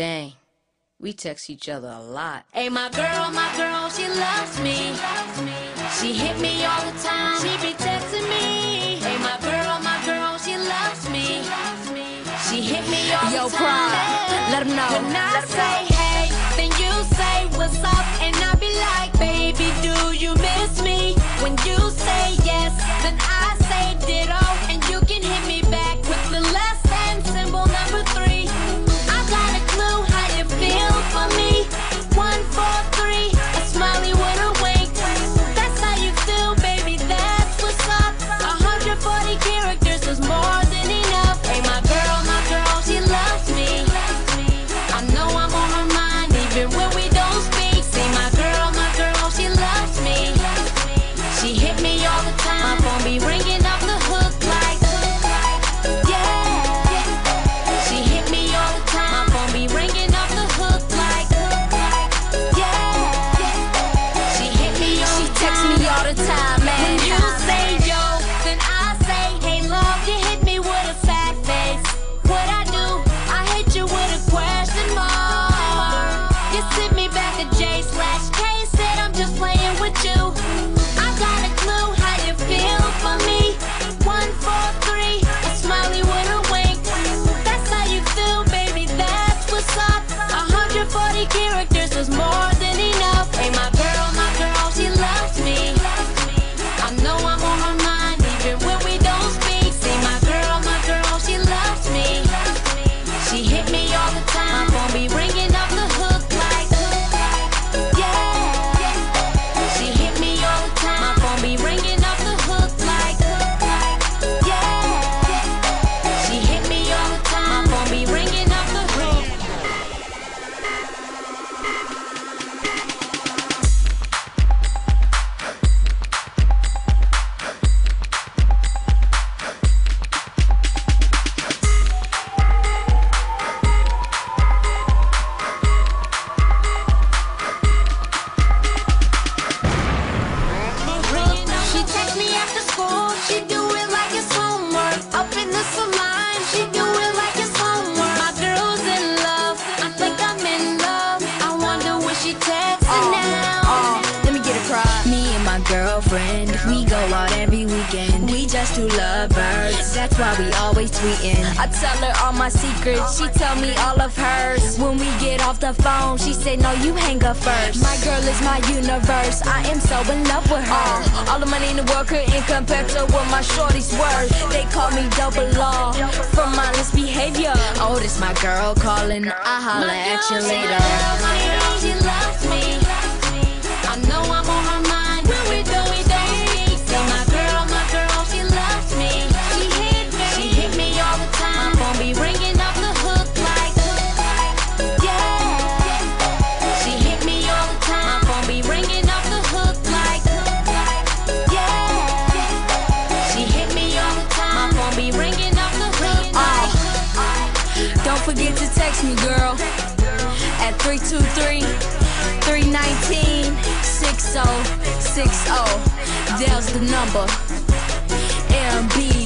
Dang, we text each other a lot. Hey, my girl, my girl, she loves me. She hit me all the time. She be texting me. Hey, my girl, my girl, she loves me. She hit me all Yo, the time. Pride, let 'em know. When I say hey, then you say what's up, and I be like, baby, do you miss me? When you mind, even mark. Sent me back a J slash K, said I'm just playing with you. I got a clue how you feel for me. One, four, three, a smiley with a wink. That's how you feel, baby. That's what's up. 140 characters is more than enough. Hey, my girlfriend, we go out every weekend. We just two lovers, that's why we always tweeting. I tell her all my secrets, she tell me all of hers. When we get off the phone, she say, No, you hang up first. My girl is my universe, I am so in love with her. all the money in the world couldn't compare to what my shorty's worth. They call me double law for mindless behavior. Oh, this my girl calling, I holla My at you later. me, she loves me. Don't forget to text me, girl, at 323 319 6060. There's the number. MB